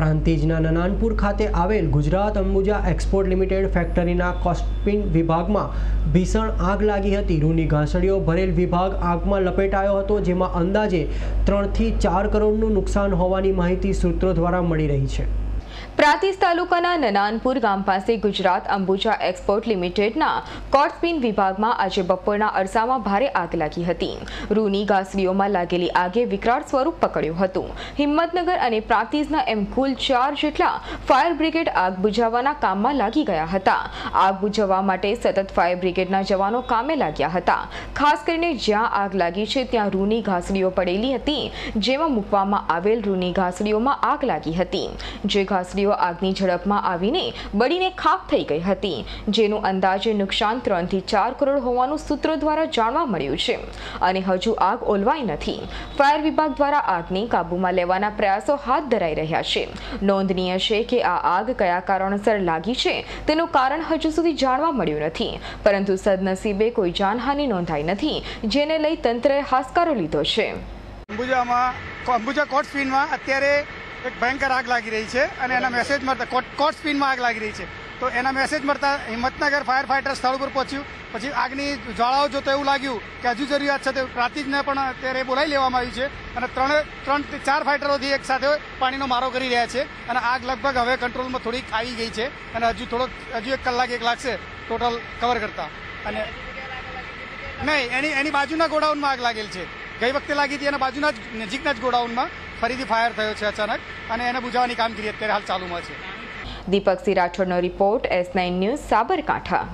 પ્રાંતિજના નનાનપુર ખાતે આવેલ Gujarat Ambuja export limited ફેક્ટરીના કોસ્પિન વિભાગમાં ભીષણ આગ લાગી હતી. રૂની ઘાસડીઓ ભરેલ વિભાગ આગમાં લપેટાયો હતો, જેમાં અંદાજે ત્રણથી ચાર કરોડનું નુકસાન હોવાની માહિતી સૂત્રો દ્વારા મળી રહી છે. પ્રાંતિજ તાલુકાના નનાનપુર ગામ પાસે ગુજરાત અંબુજા એક્સપોર્ટ લિમિટેડના કોટસ્પિન વિભાગમાં આજે બપોરના અરસામાં ભારે આગ લાગી હતી. રૂની ઘાસડીઓમાં લાગેલી આગે વિકરાળ સ્વરૂપ પકડ્યું હતું. હિંમતનગર અને પ્રાંતિજના એમ કુલ ચાર જેટલા ફાયર બ્રિગેડ આગ બુઝાવવાના કામમાં લાગી ગયા હતા. આગ બુઝાવવા માટે સતત ફાયર બ્રિગેડના જવાનો કામે લાગ્યા હતા. ખાસ કરીને જ્યાં આગ લાગી છે ત્યાં રૂની ઘાસડીઓ પડેલી હતી, જેમાં મૂકવામાં આવેલ રૂની ઘાસડીઓમાં આગ લાગી હતી. જે ઘાસડીઓ આગની ઝડપમાં આવીને બળીને ખાખ થઈ ગઈ હતી, જેનું અંદાજે નુકસાન ત્રણથી ચાર કરોડ હોવાનું સૂત્રો દ્વારા જાણવા મળ્યું છે. અને હજુ આગ ઓલવાઈ નથી. ફાયર વિભાગ દ્વારા આગને કાબૂમાં લેવાના પ્રયાસો હાથ ધરાઈ રહ્યા છે. નોંધનીય છે કે આ આગ કયા કારણોસર લાગી છે, તેનું કારણ હજુ સુધી જાણવા મળ્યું નથી. પરંતુ સદનસીબે કોઈ જાનહાનિ નોંધાઈ નથી, જેને લઈ તંત્રએ હાશકારો લીધો છે. અંબુજામાં અંબુજા કોટ સ્પિનમાં અત્યારે એક ભયંકર આગ લાગી રહી છે અને એના મેસેજ મળતા કોટ સ્પિનમાં આગ લાગી રહી છે. તો એના મેસેજ મળતા હિંમતનગર ફાયર ફાઈટર સ્થળ ઉપર પહોંચ્યું. પછી આગની જ્વાળાઓ જોતા એવું લાગ્યું કે હજુ જરૂરિયાત છે તે પ્રાતિજને પણ અત્યારે બોલાવી લેવામાં આવી છે. અને ત્રણ ત્રણ ચાર ફાઈટરોથી એક સાથે પાણીનો મારો કરી રહ્યા છે. અને આગ લગભગ હવે કંટ્રોલમાં થોડીક આવી ગઈ છે. અને હજુ થોડોક હજુ એક કલાક એક લાગશે ટોટલ કવર કરતા. અને નહીં, એની એની બાજુના ગોડાઉનમાં આગ લાગેલ છે. ગઈ વખતે લાગી હતી એના બાજુના જ નજીકના જ ગોડાઉનમાં. ફરીથી ફાયર થયો છે અચાનક અને એને બુજાવવાની કામગીરી અત્યારે હાલ ચાલુમાં છે. Deepak Singh રાઠોડનો report S nine news Sabarkantha.